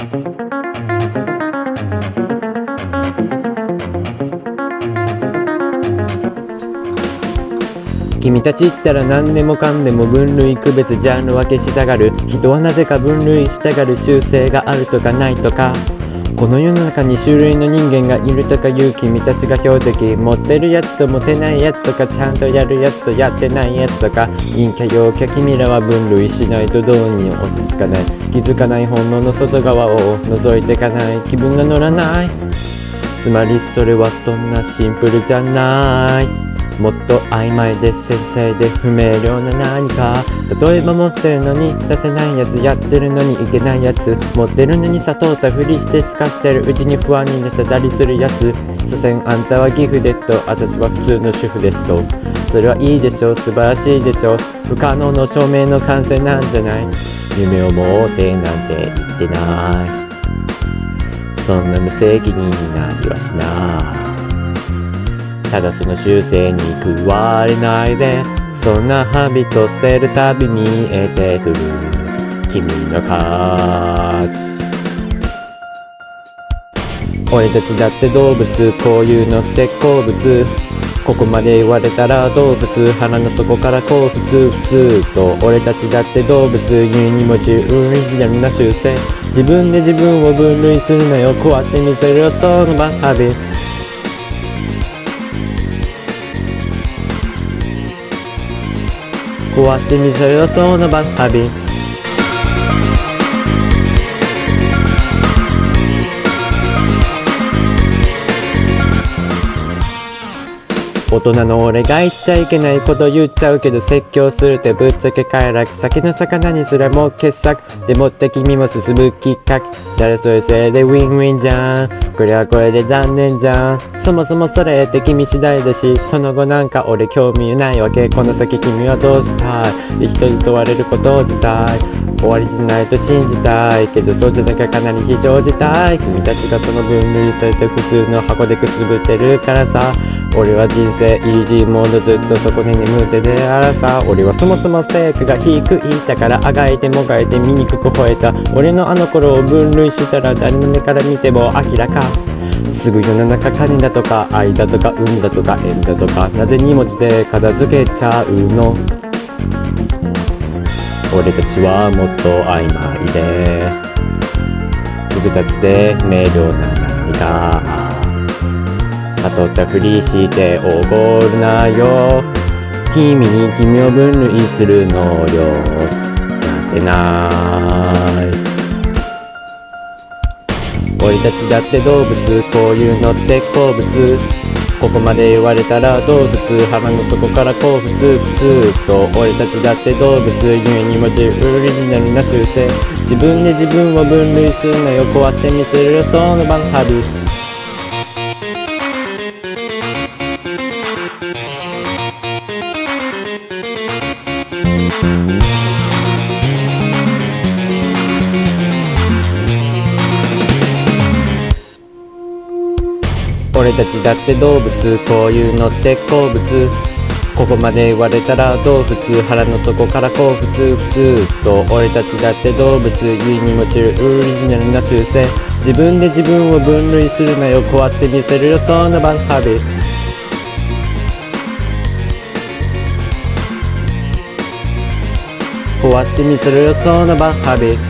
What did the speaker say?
君たちったら何でもかんでも分類区別ジャンル分けしたがる。人はなぜか分類したがる習性があるとかないとか。この世の中に種類の人間がいるとかいう君たちが標的持ってるやつと持てないやつとかちゃんとやるやつとやってないやつとか陰キャ陽キャ君らは分類しないとどうにも落ち着かない。気づかない本能の外側を覗いてかない。気分が乗らない。つまりそれはそんなシンプルじゃない。もっと曖昧で先生で不明瞭な何か。例えば持ってるのに出せないやつやってるのにいけないやつ。持ってるのに砂糖たふりしてすかしてるうちに不安になったりするやつ。所詮あんたはギフデッド私は普通の主婦ですと。それはいいでしょう。素晴らしいでしょう。不可能の証明の完成なんじゃない？夢を持てなんて言ってない。そんな無責任なりはしない。ただその習性に食われないでそんなハビト捨てるたび見えてくる君の価値俺たちだって動物こういうのって好物ここまで言われたら動物鼻の底から。こう普通普通と俺たちだって動物ゆえに持ちオリジナルな習性自分で自分を分類するなよ壊してみせるよその場ハビ壊してみせるよその場旅。大人の俺が言っちゃいけないこと言っちゃうけど説教するってぶっちゃけ快楽。酒の魚にすらもう傑作。でもって君も進むきっかけ。誰それせいでウィンウィンじゃん。こりゃこれで残念じゃん。そもそもそれって君次第だしその後なんか俺興味ないわけ。この先君はどうしたい？人に問われることを自体終わりじゃないと信じたい。けどそうじゃなきゃかなり非常事態。君たちがその分類されて普通の箱でくすぶってるからさ。俺は人生イージーモードずっとそこに眠ってであらさ俺はそもそもステークが低いだからあがいてもがいて醜く吠えた。俺のあの頃を分類したら誰の目から見ても明らか。すぐ世の中カニだとか愛だとか運だとか縁だとかなぜ2文字で片付けちゃうの？俺たちはもっと曖昧で複雑で明瞭な何か悟ったふりしておごるなよ。君に君を分類する能力なんてない。俺たちだって動物こういうのって好物。ここまで言われたら動物腹の底からこう普通と俺たちだって動物。ゆえに持ちオリジナルな習性自分で自分を分類するのよ。壊してみせる。よその晩旅。俺たちだって動物こういうのって好物ここまで言われたら動物腹の底からこう普通と俺たちだって動物ゆいに持ちるオリジナルな習性自分で自分を分類するなよ壊してみせるよそんなバンハビ壊してみせるよそのバッハビ